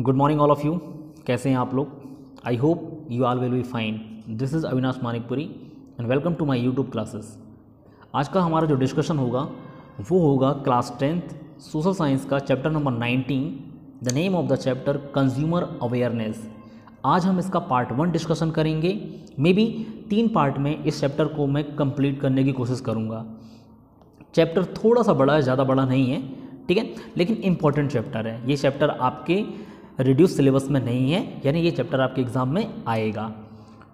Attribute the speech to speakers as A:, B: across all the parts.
A: Good morning all of you कैसे हैं आप लोग? I hope you all will be fine this is Avinash Manikpuri and welcome to my YouTube classes आज का हमारा जो डिस्कशन होगा, वो होगा क्लास टेंथ सोशल साइंस का chapter number nineteen the name of the chapter consumer awareness आज हम इसका पार्ट वन डिस्कशन करेंगे. मे बी तीन पार्ट में इस चैप्टर को मैं कंप्लीट करने की कोशिश करूँगा. चैप्टर थोड़ा सा बड़ा है, ज़्यादा बड़ा नहीं है, ठीक है? लेकिन इंपॉर्टेंट चैप्टर है. ये चैप्टर आपके रिड्यूस सिलेबस में नहीं है, यानी ये चैप्टर आपके एग्ज़ाम में आएगा।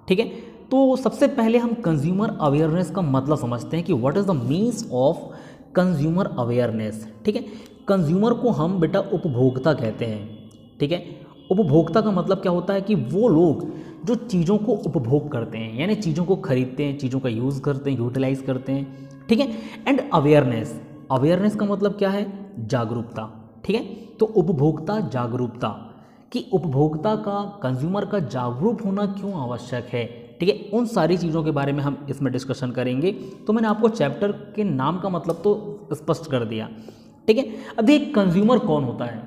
A: ठीक है? तो सबसे पहले हम कंज्यूमर अवेयरनेस का मतलब समझते हैं कि what is the means of consumer awareness ठीक है? कंज्यूमर को हम बेटा उपभोक्ता कहते हैं। ठीक है? उपभोक्ता का मतलब क्या होता है कि वो लोग जो चीज़ों को उपभोग करते हैं, यानी चीज़ों को खरीदते हैं, चीज़ों का यूज़ करते हैं यूटिलाइज करते हैं। ठीक है? एंड अवेयरनेस अवेयरनेस का मतलब क्या है? जागरूकता। ठीक है? तो उपभोक्ता जागरूकता। कि उपभोक्ता का कंज्यूमर का जागरूक होना क्यों आवश्यक है? ठीक है, उन सारी चीज़ों के बारे में हम इसमें डिस्कशन करेंगे। तो मैंने आपको चैप्टर के नाम का मतलब तो स्पष्ट कर दिया। ठीक है, अब एक कंज्यूमर कौन होता है?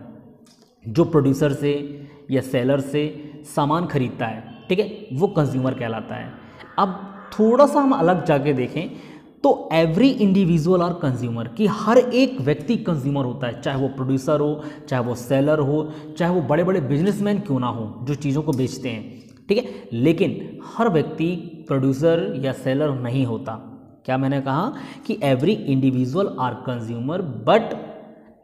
A: जो प्रोड्यूसर से या सेलर से सामान खरीदता है। ठीक है, वो कंज्यूमर कहलाता है। अब थोड़ा सा हम अलग जाके देखें। तो एवरी इंडिविजुअल आर कंज्यूमर कि हर एक व्यक्ति कंज्यूमर होता है, चाहे वो प्रोड्यूसर हो, चाहे वो सेलर हो, चाहे वो बड़े बड़े बिजनेसमैन क्यों ना हो, जो चीज़ों को बेचते हैं, ठीक है? लेकिन हर व्यक्ति प्रोड्यूसर या सेलर नहीं होता। क्या मैंने कहा कि every individual are consumer but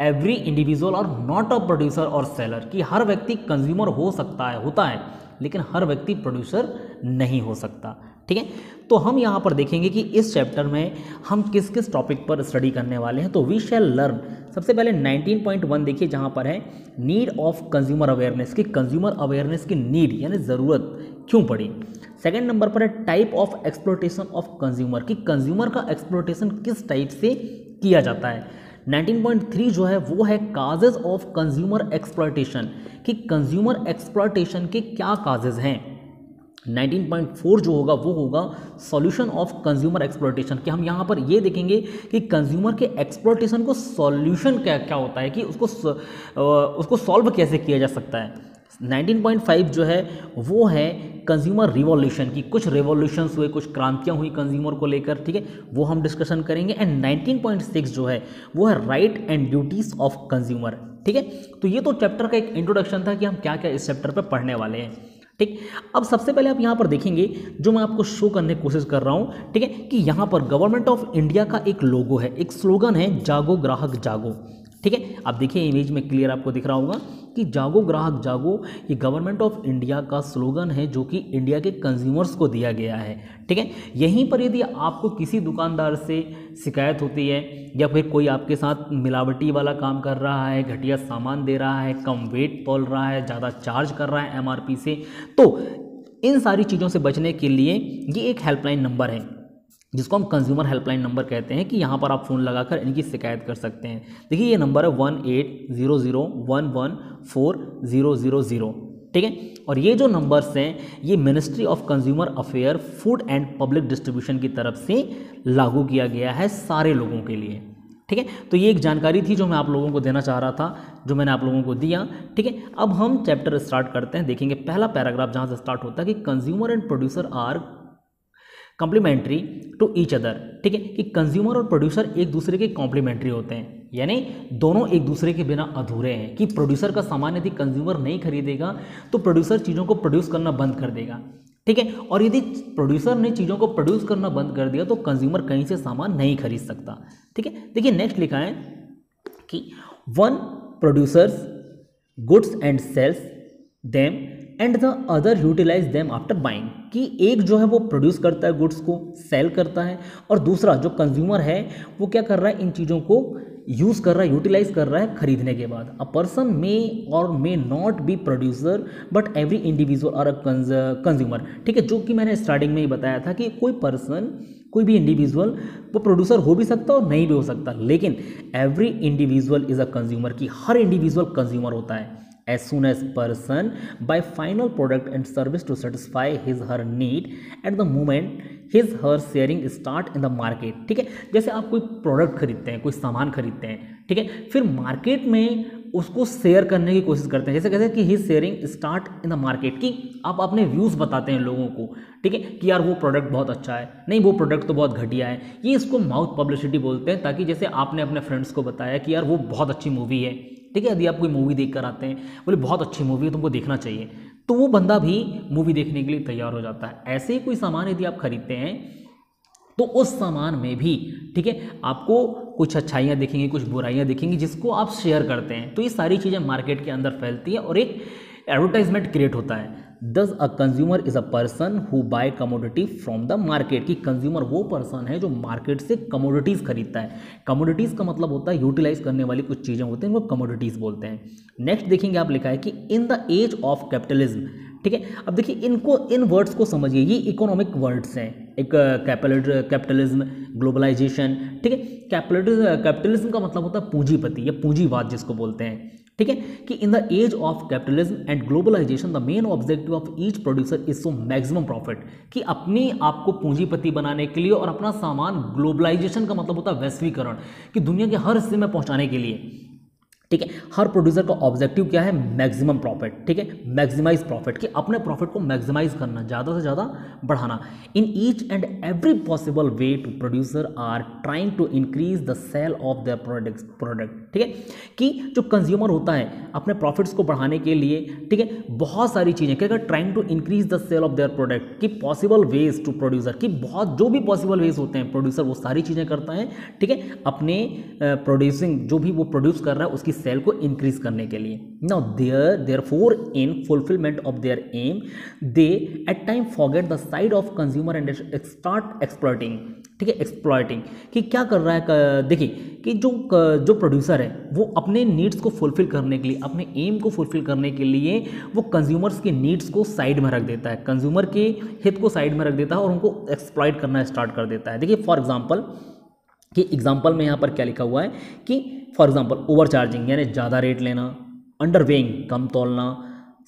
A: every individual are not a producer और सेलर कि हर व्यक्ति कंज्यूमर हो सकता है, होता है, लेकिन हर व्यक्ति प्रोड्यूसर नहीं हो सकता। ठीक है? तो हम यहाँ पर देखेंगे कि इस चैप्टर में हम किस किस टॉपिक पर स्टडी करने वाले हैं। तो वी शैल लर्न सबसे पहले 19.1 देखिए जहाँ पर है नीड ऑफ़ कंज्यूमर अवेयरनेस की कंज्यूमर अवेयरनेस की नीड यानी ज़रूरत क्यों पड़ी? सेकेंड नंबर पर है type of exploitation of consumer कि कंज्यूमर का एक्सप्लोटेशन किस टाइप से किया जाता है? 19.3 जो है, वो है काजेज ऑफ़ कंज्यूमर एक्सप्लोटेशन कि कंज्यूमर एक्सप्लोटेशन के क्या काजेज हैं? 19.4 जो होगा, वो होगा सॉल्यूशन ऑफ़ कंज्यूमर एक्सप्लोटेशन कि हम यहाँ पर ये देखेंगे कि कंज्यूमर के एक्सप्लोटेशन को सॉल्यूशन क्या क्या होता है, कि उसको उसको सॉल्व कैसे किया जा सकता है? 19.5 जो है, वो है कंज्यूमर रिवॉल्यूशन की कुछ रिवॉल्यूशंस हुए, कुछ क्रांतियाँ हुई कंज्यूमर को लेकर, ठीक है? वो हम डिस्कशन करेंगे। एंड 19.6 जो है, वो है right and duties of consumer ठीक है? तो ये तो चैप्टर का एक इंट्रोडक्शन था कि हम क्या क्या इस चैप्टर पर पढ़ने वाले हैं। ठीक? अब सबसे पहले आप यहाँ पर देखेंगे, जो मैं आपको शो करने की कोशिश कर रहा हूँ, ठीक है? कि यहाँ पर गवर्नमेंट ऑफ़ इंडिया का एक लोगो है, एक स्लोगन है, जागो ग्राहक जागो। ठीक है? आप देखिए इमेज में क्लियर आपको दिख रहा होगा कि जागो ग्राहक, जागो, ये गवर्नमेंट ऑफ़ इंडिया का स्लोगन है जो कि इंडिया के कंज्यूमर्स को दिया गया है। ठीक है? यहीं पर यदि आपको किसी दुकानदार से शिकायत होती है या फिर कोई आपके साथ मिलावटी वाला काम कर रहा है, घटिया सामान दे रहा है, कम वेट तोल रहा है, ज़्यादा चार्ज कर रहा है एमआरपी से तो इन सारी चीज़ों से बचने के लिए ये एक हेल्पलाइन नंबर है। जिसको हम कंज्यूमर हेल्पलाइन नंबर कहते हैं कि यहाँ पर आप फ़ोन लगाकर इनकी शिकायत कर सकते हैं। देखिए, ये नंबर है one eight zero zero one one four zero zero zero ठीक है? और ये जो नंबर्स हैं, ये ministry of consumer affair food and public distribution की तरफ़ से लागू किया गया है सारे लोगों के लिए। ठीक है? तो ये एक जानकारी थी जो मैं आप लोगों को देना चाह रहा था, जो मैंने आप लोगों को दिया। ठीक है? अब हम चैप्टर स्टार्ट करते हैं, देखेंगे पहला पैराग्राफ जहाँ से स्टार्ट होता है कि consumer and producer are complementary to each other ठीक है? कि कंज्यूमर और प्रोड्यूसर एक दूसरे के कॉम्प्लीमेंट्री होते हैं, यानी दोनों एक दूसरे के बिना अधूरे हैं। कि प्रोड्यूसर का सामान यदि कंज्यूमर नहीं खरीदेगा तो प्रोड्यूसर चीज़ों को प्रोड्यूस करना बंद कर देगा, ठीक है? और यदि प्रोड्यूसर ने चीज़ों को प्रोड्यूस करना बंद कर दिया तो कंज्यूमर कहीं से सामान नहीं खरीद सकता, ठीक है? देखिए नेक्स्ट लिखा है कि one producers goods and sells them and the other utilize them after buying कि एक जो है वो प्रोड्यूस करता है गुड्स को सेल करता है, और दूसरा जो कंज्यूमर है, वो क्या कर रहा है, इन चीज़ों को यूज़ कर रहा है यूटिलाइज कर रहा है खरीदने के बाद। A person may or may not be producer but every individual are a consumer ठीक है, जो कि मैंने स्टार्टिंग में ही बताया था कि कोई पर्सन कोई भी इंडिविजुअल वो प्रोड्यूसर हो भी सकता और नहीं भी हो सकता। लेकिन every individual is a consumer कि हर इंडिविजुअल कंज्यूमर होता है। As soon as person buy final product and service to satisfy his, her need. At the moment, his, her sharing start in the market. ठीक है? जैसे आप कोई product खरीदते हैं, कोई सामान खरीदते हैं, ठीक है? फिर मार्केट में उसको शेयर करने की कोशिश करते हैं। जैसे कहते हैं कि ही sharing start in the market कि आप अपने व्यूज़ बताते हैं लोगों को, ठीक है? कि यार वो प्रोडक्ट बहुत अच्छा है। नहीं, वो प्रोडक्ट तो बहुत घटिया है। ये इसको माउथ पब्लिसिटी बोलते हैं, ताकि जैसे आपने अपने फ्रेंड्स को बताया कि यार वो बहुत अच्छी मूवी है। ठीक है, यदि आप कोई मूवी देख कर आते हैं, बोले, बहुत अच्छी मूवी है, तुमको देखना चाहिए। तो वो बंदा भी मूवी देखने के लिए तैयार हो जाता है। ऐसे ही कोई सामान यदि आप खरीदते हैं तो उस सामान में भी, ठीक है, आपको कुछ अच्छाइयाँ दिखेंगी, कुछ बुराइयाँ दिखेंगी, जिसको आप शेयर करते हैं। तो ये सारी चीज़ें मार्केट के अंदर फैलती है और एक एडवर्टाइजमेंट क्रिएट होता है। Thus a consumer is a person who buy commodity from the market कि कंज्यूमर वो पर्सन है जो मार्केट से कमोडिटीज़ खरीदता है। कमोडिटीज़ का मतलब होता है यूटिलाइज करने वाली कुछ चीज़ें होती हैं, वो कमोडिटीज़ बोलते हैं। नेक्स्ट देखेंगे आप लिखा है कि in the age of capitalism ठीक है? अब देखिए इनको, इन वर्ड्स को समझिए। ये इकोनॉमिक वर्ड्स हैं। एक कैपिटलिज्म ग्लोबलाइजेशन ठीक है? कैपिटलिज्म कैपिटलिज्म का मतलब होता है पूंजीपति या पूंजीवाद जिसको बोलते हैं, ठीक है? कि in the age of capitalism and globalization the main objective of each producer is so maximum profit कि अपने आप को पूंजीपति बनाने के लिए और अपना सामान ग्लोबलाइजेशन का मतलब होता है वैश्वीकरण, कि दुनिया के हर हिस्से में पहुँचाने के लिए। ठीक है? हर प्रोड्यूसर का ऑब्जेक्टिव क्या है? मैक्सिमम प्रॉफिट ठीक है? मैक्सिमाइज प्रॉफिट कि अपने प्रॉफिट को मैक्सिमाइज करना, ज़्यादा से ज़्यादा बढ़ाना। In each and every possible way to producer are trying to increase the sale of their product product ठीक है? कि जो कंज्यूमर होता है, अपने प्रॉफिट्स को बढ़ाने के लिए, ठीक है? बहुत सारी चीज़ें, क्या trying to increase the sale of their product कि पॉसिबल वेज टू प्रोड्यूसर कि बहुत, जो भी पॉसिबल वेज होते हैं प्रोड्यूसर वो सारी चीज़ें करता है, ठीक है? अपने प्रोड्यूसिंग जो भी वो प्रोड्यूस कर रहा है, उसकी सेल को इंक्रीज करने के लिए. Now there therefore in fulfilment of their aim they at time forget the side of consumer and start exploiting ठीक है एक्सप्लॉटिंग कि क्या कर रहा है देखिए, कि जो जो प्रोड्यूसर है, वो अपने नीड्स को फुलफिल करने के लिए, अपने एम को फुलफिल करने के लिए, वो कंज्यूमर्स के नीड्स को साइड में रख देता है. कंज्यूमर के हित को साइड में रख देता है और उनको एक्सप्लॉयट करना स्टार्ट कर देता है. देखिए फॉर एग्ज़ाम्पल कि एग्ज़ाम्पल में यहाँ पर क्या लिखा हुआ है कि फॉर एग्ज़ाम्पल ओवर चार्जिंग यानी ज़्यादा रेट लेना अंडर वेइंग कम तोलना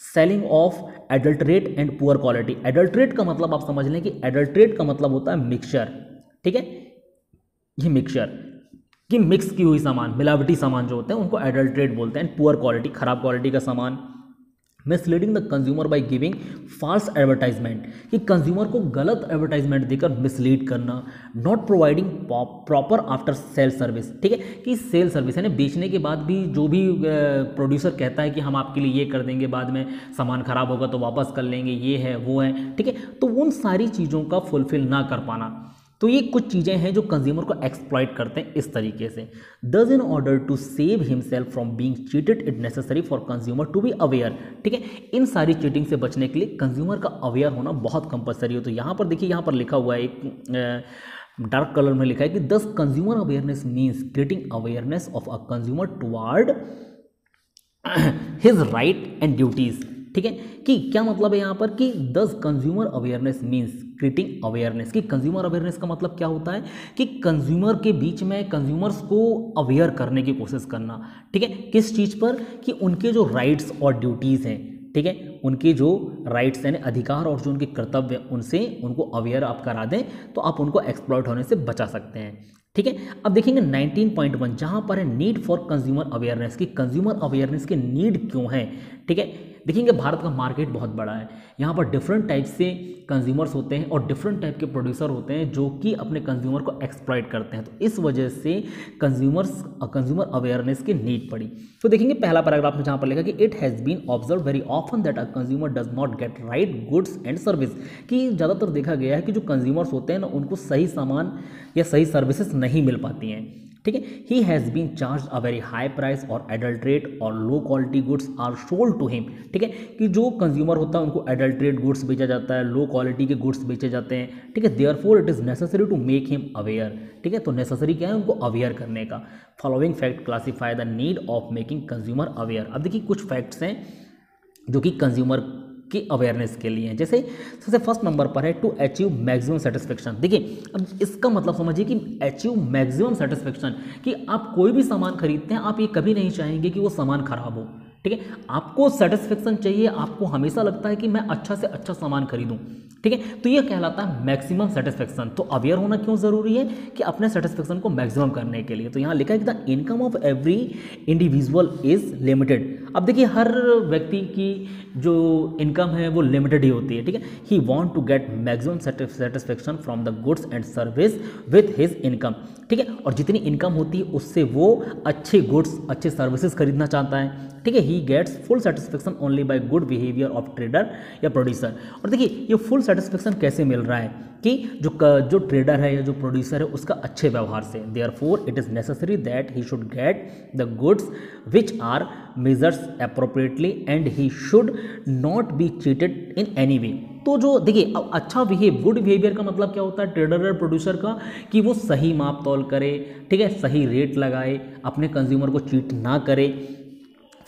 A: selling of adulterate and poor quality adulterate का मतलब आप समझ लें कि एडल्ट्रेट का मतलब होता है मिक्सचर ठीक है? ये मिक्सचर कि मिक्स की हुई सामान, मिलावटी सामान जो होते हैं, उनको एडल्ट्रेट बोलते हैं पुअर क्वालिटी खराब क्वालिटी का सामान. Misleading the consumer by giving false advertisement. कि कंज्यूमर को गलत एडवर्टाइजमेंट देकर मिसलीड करना not providing proper after sale service ठीक है? कि सेल सर्विस यानी बेचने के बाद भी जो भी प्रोड्यूसर कहता है कि हम आपके लिए ये कर देंगे, बाद में सामान खराब होगा तो वापस कर लेंगे, ये है, वो है। ठीक है? तो उन सारी चीज़ों का फुलफिल ना कर पाना। तो ये कुछ चीज़ें हैं जो कंज्यूमर को एक्सप्लॉयट करते हैं इस तरीके से। Does in order to save himself from being cheated it necessary for consumer to be aware ठीक है? इन सारी चीटिंग से बचने के लिए कंज्यूमर का अवेयर होना बहुत कंपलसरी हो। तो यहाँ पर देखिए, यहाँ पर लिखा हुआ है एक डार्क कलर में लिखा है कि thus consumer awareness means creating awareness of a consumer toward his right and duties ठीक है? कि क्या मतलब है यहाँ पर कि thus consumer awareness means creating awareness कि कंज्यूमर अवेयरनेस का मतलब क्या होता है? कि कंज्यूमर के बीच में कंज्यूमर्स को अवेयर करने की कोशिश करना। ठीक है? किस चीज़ पर? कि उनके जो राइट्स और ड्यूटीज़ हैं। ठीक है? उनके जो राइट्स यानी अधिकार और जो उनके कर्तव्य उनसे उनको अवेयर आप करा दें तो आप उनको एक्सप्लॉयट होने से बचा सकते हैं। ठीक है? अब देखेंगे 19.1 जहाँ पर है नीड फॉर कंज्यूमर अवेयरनेस की कंज्यूमर अवेयरनेस की नीड क्यों है? ठीक है? देखेंगे भारत का मार्केट बहुत बड़ा है। यहाँ पर डिफरेंट टाइप से कंज्यूमर्स होते हैं और डिफरेंट टाइप के प्रोड्यूसर होते हैं जो कि अपने कंज्यूमर को एक्सप्लॉइट करते हैं। तो इस वजह से कंज्यूमर्स कंज्यूमर अवेयरनेस की नीड पड़ी। तो देखेंगे पहला पैराग्राफ में जहाँ पर लिखा कि it has been observe very often that a consumer does not get right goods and service कि ज़्यादातर देखा गया है कि जो कंज्यूमर्स होते हैं ना, उनको सही सामान या सही सर्विसेज़ नहीं मिल पाती हैं। ठीक है? He has been charge a very high price और एडल्ट्रेट और low quality goods are sold to him ठीक है? कि जो कंज्यूमर होता है, उनको एडल्ट्रेट गुड्स बेचा जाता है लो क्वालिटी के गुड्स बेचे जाते हैं। ठीक है? Therefore it is necessary to make him aware ठीक है? तो नेसेसरी क्या है? उनको अवेयर करने का। Following fact classify the need of making consumer aware अब देखिए कुछ फैक्ट्स हैं जो कि कंज्यूमर की अवेयरनेस के लिए। हैं जैसे सबसे फ़र्स्ट नंबर पर है टू अचीव मैक्सिमम सेटिस्फेक्शन देखिए, अब इसका मतलब समझिए कि अचीव मैक्सिमम सेटिस्फेक्शन कि आप कोई भी सामान खरीदते हैं, आप ये कभी नहीं चाहेंगे कि वो सामान खराब हो। ठीक है? आपको सेटिस्फेक्शन चाहिए, आपको हमेशा लगता है कि मैं अच्छा से अच्छा सामान खरीदूं, ठीक है? तो ये कहलाता है मैक्सिमम सेटिस्फेक्शन तो अवेयर होना क्यों ज़रूरी है? कि अपने सेटिस्फेक्शन को मैक्सिमम करने के लिए। तो यहाँ लिखा है कि the income of every individual is limited अब देखिए, हर व्यक्ति की जो इनकम है, वो लिमिटेड ही होती है, ठीक है? He want to get maximum satisfaction from the goods and service with his income ठीक है? और जितनी इनकम होती है, उससे वो अच्छे गुड्स अच्छे सर्विसेज़ खरीदना चाहता है। ठीक है? He gets full satisfaction only by good behaviour of trader या प्रोड्यूसर और देखिए, ये फुल सेटिस्फेक्शन कैसे मिल रहा है कि जो जो ट्रेडर है या जो प्रोड्यूसर है, उसका अच्छे व्यवहार से। Therefore it is necessary that he should get the goods which are measures appropriately and he should not be cheated in any way तो जो, देखिए अच्छा बिहेव गुड बिहेवियर का मतलब क्या होता है? ट्रेडर और प्रोड्यूसर का कि वो सही माप तौल करे, ठीक है? सही रेट लगाए, अपने कंज्यूमर को चीट ना करे।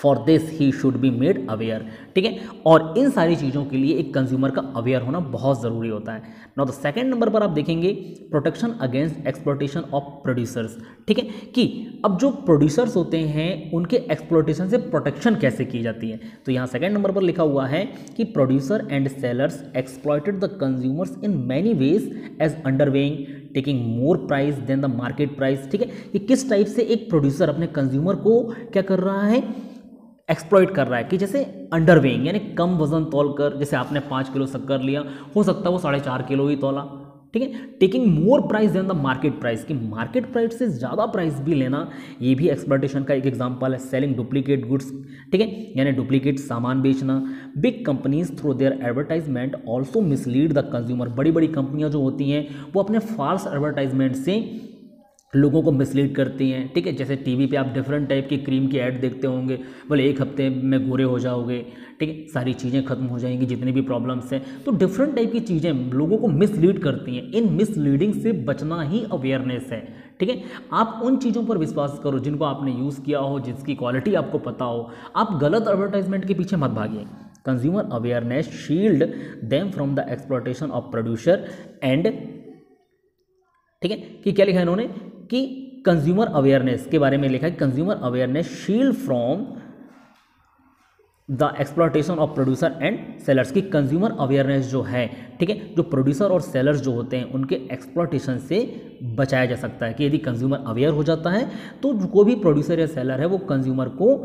A: For this he should be made aware ठीक है? और इन सारी चीज़ों के लिए एक कंज्यूमर का अवेयर होना बहुत ज़रूरी होता है। नाउ द सेकेंड नंबर पर आप देखेंगे protection against exploitation of producers ठीक है? कि अब जो प्रोड्यूसर्स होते हैं, उनके एक्सप्लोटेशन से प्रोटेक्शन कैसे की जाती है? तो यहाँ सेकेंड नंबर पर लिखा हुआ है कि producer and sellers exploited the consumers in many ways as underweighing taking more price than the market price ठीक है? कि किस टाइप से एक प्रोड्यूसर अपने कंज्यूमर को क्या कर रहा है? एक्सप्लॉइट कर रहा है, कि जैसे अंडरवेइंग यानी कम वज़न तोल कर जैसे आपने पाँच किलो शक्कर लिया, हो सकता है वो साढ़े चार किलो ही तोला, ठीक है? Taking more price than the market price कि मार्केट प्राइस से ज़्यादा प्राइस भी लेना, ये भी एक्सप्लोटेशन का एक एग्जांपल है सेलिंग डुप्लीकेट गुड्स ठीक है? यानी डुप्लीकेट सामान बेचना। Big companies through their advertisement also mislead the consumer बड़ी बड़ी कंपनियाँ जो होती हैं, वो अपने फॉल्स एडवर्टाइजमेंट से लोगों को मिसलीड करती हैं। ठीक है, जैसे टीवी पे आप डिफरेंट टाइप की क्रीम की ऐड देखते होंगे, बोले एक हफ़्ते में गोरे हो जाओगे, ठीक है, सारी चीज़ें खत्म हो जाएँगी, जितनी भी प्रॉब्लम्स हैं। तो डिफरेंट टाइप की चीज़ें लोगों को मिसलीड करती हैं। इन मिसलीडिंग से बचना ही अवेयरनेस है, ठीक है। आप उन चीज़ों पर विश्वास करो जिनको आपने यूज़ किया हो, जिसकी क्वालिटी आपको पता हो। आप गलत एडवर्टाइजमेंट के पीछे मत भागिए। Consumer awareness shield them from the exploitation of producer and ठीक है, कि क्या लिखा है इन्होंने? कि कंज्यूमर अवेयरनेस के बारे में लिखा है consumer awareness shield from the exploitation of producer and sellers की कंज्यूमर अवेयरनेस जो है, ठीक है? जो प्रोड्यूसर और सेलर्स जो होते हैं, उनके एक्सप्लॉटेशन से बचाया जा सकता है कि यदि कंज्यूमर अवेयर हो जाता है तो कोई भी प्रोड्यूसर या सेलर है, वो कंज्यूमर को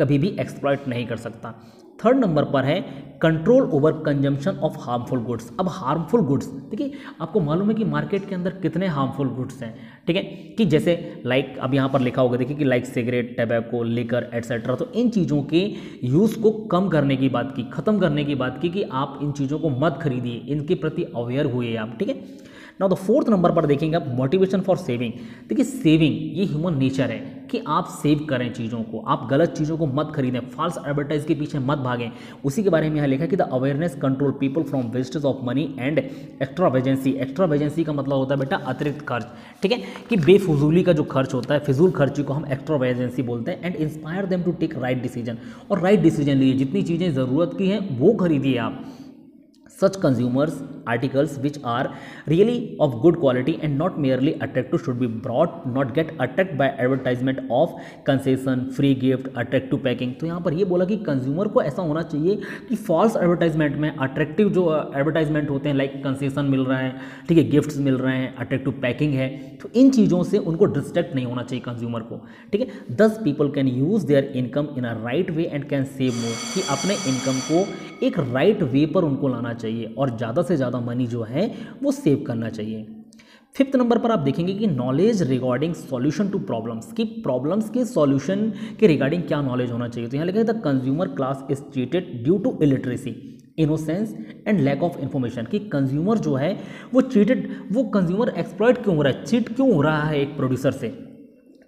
A: कभी भी एक्सप्लॉइट नहीं कर सकता। थर्ड नंबर पर है control over consumption of harmful goods अब हार्मफुल गुड्स देखिए, आपको मालूम है कि मार्केट के अंदर कितने हार्मफुल गुड्स हैं, ठीक है? कि जैसे लाइक अब यहाँ पर लिखा होगा, देखिए कि like cigarette tobacco liquor etcetera तो इन चीज़ों के यूज़ को कम करने की बात की, ख़त्म करने की बात की कि आप इन चीज़ों को मत खरीदिए, इनके प्रति अवेयर हुए आप, ठीक है? नाउ द फोर्थ नंबर पर देखेंगे आप मोटिवेशन फॉर सेविंग देखिए सेविंग ये ह्यूमन नेचर है कि आप सेव करें चीज़ों को, आप गलत चीज़ों को मत खरीदें फॉल्स एडवर्टाइज के पीछे मत भागें। उसी के बारे में यहाँ लिखा कि the awareness control people from wastage of money and extravagancy extravagancy का मतलब होता है बेटा अतिरिक्त खर्च। ठीक है? कि बेफजूली का जो खर्च होता है, फिजूल खर्ची को हम एक्स्ट्रा वेजेंसी बोलते हैं and inspire them to take right decision और राइट डिसीज़न लीजिए जितनी चीज़ें ज़रूरत की हैं, वो खरीदिए आप। Such consumers articles which are really of good quality and not merely attractive should be brought, not get attacked by advertisement of concession, free gift attractive packing. तो यहाँ पर ये बोला कि कंज्यूमर को ऐसा होना चाहिए कि फॉल्स एडवर्टाइजमेंट में अट्रैक्टिव जो एडवर्टाइजमेंट होते हैं लाइक कंसेशन मिल रहा है, ठीक है गिफ्ट्स मिल रहे हैं अट्रैक्टिव पैकिंग है तो इन चीज़ों से उनको डिस्ट्रैक्ट नहीं होना चाहिए कंज्यूमर को, ठीक है? Thus people can use their income in a right way and can save more कि अपने इनकम को एक राइट वे पर उनको लाना चाहिए और ज़्यादा से ज़्यादा मनी जो है वो सेव करना चाहिए। फिफ्थ नंबर पर आप देखेंगे कि knowledge regarding solution to problems कि प्रॉब्लम्स के सॉल्यूशन के रिगार्डिंग क्या नॉलेज होना चाहिए। तो यहाँ लिखा है the consumer class is treated due to illiteracy innocence and lack of information कि कंज्यूमर जो है, वो चीटेड वो कंज्यूमर एक्सप्लॉइट क्यों हो रहा है? चीट क्यों हो रहा है एक प्रोड्यूसर से?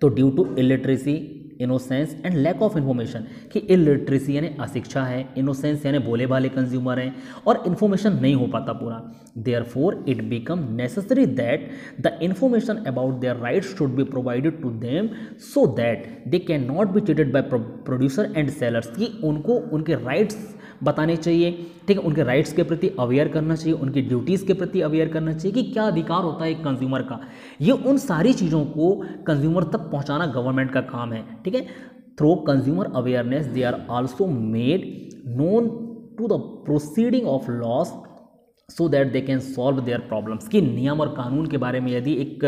A: तो due to illiteracy innocence and lack of information कि इलिटरेसी यानी अशिक्षा है इनोसेंस यानी भोले भाले कंज्यूमर हैं, और इन्फॉर्मेशन नहीं हो पाता पूरा। Therefore it become necessary that the information about their rights should be provided to them so that they can not be treated by producer and sellers कि उनको, उनके राइट्स बताने चाहिए। ठीक है, उनके राइट्स के प्रति अवेयर करना चाहिए, उनकी ड्यूटीज़ के प्रति अवेयर करना चाहिए कि क्या अधिकार होता है एक कंज्यूमर का। ये उन सारी चीज़ों को कंज्यूमर तक पहुँचाना गवर्नमेंट का काम है। ठीक है through consumer awareness they are also made known to the proceeding of laws so that they can solve their problems कि नियम और कानून के बारे में यदि एक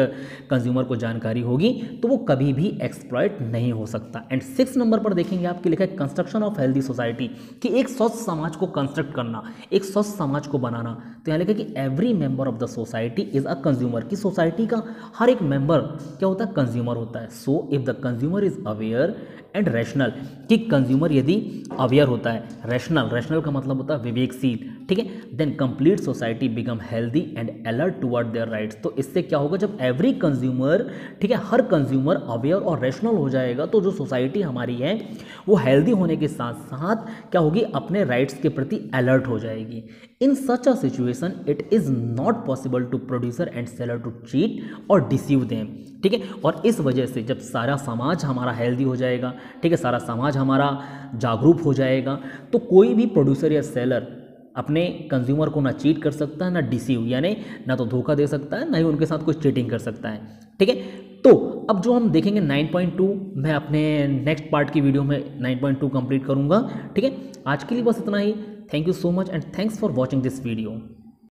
A: कंज्यूमर को जानकारी होगी तो वो कभी भी एक्सप्लॉयट नहीं हो सकता। एंड सिक्स नंबर पर देखेंगे आपके लिखा है कंस्ट्रक्शन ऑफ़ हेल्दी सोसाइटी कि एक स्वस्थ समाज को कंस्ट्रक्ट करना, एक स्वस्थ समाज को बनाना। तो यहाँ लिखा कि every member of the society is a consumer कि सोसाइटी का हर एक मेंबर क्या होता है? कंज्यूमर होता है। So if the consumer is aware and rational कि कंज्यूमर यदि अवेयर होता है रैशनल रैशनल का मतलब होता है विवेकशील। ठीक है? Then complete society become healthy and alert toward their rights तो इससे क्या होगा? जब एवरी कंज्यूमर ठीक है, हर कंज्यूमर अवेयर और रैशनल हो जाएगा तो जो सोसाइटी हमारी है, वो हेल्दी होने के साथ साथ क्या होगी? अपने राइट्स के प्रति अलर्ट हो जाएगी. In such a situation it is not possible to producer and seller to cheat और डिसीव देम ठीक है? और इस वजह से जब सारा समाज हमारा हेल्दी हो जाएगा, ठीक है, सारा समाज हमारा जागरूक हो जाएगा तो कोई भी प्रोड्यूसर या सेलर अपने कंज्यूमर को ना चीट कर सकता है, ना डिसीव यानी ना तो धोखा दे सकता है, ना ही उनके साथ कोई चीटिंग कर सकता है। ठीक है? तो अब जो हम देखेंगे 9.2 मैं अपने नेक्स्ट पार्ट की वीडियो में 9.2 कंप्लीट करूँगा। ठीक है? आज के लिए बस इतना ही। Thank you so much and thanks for watching this video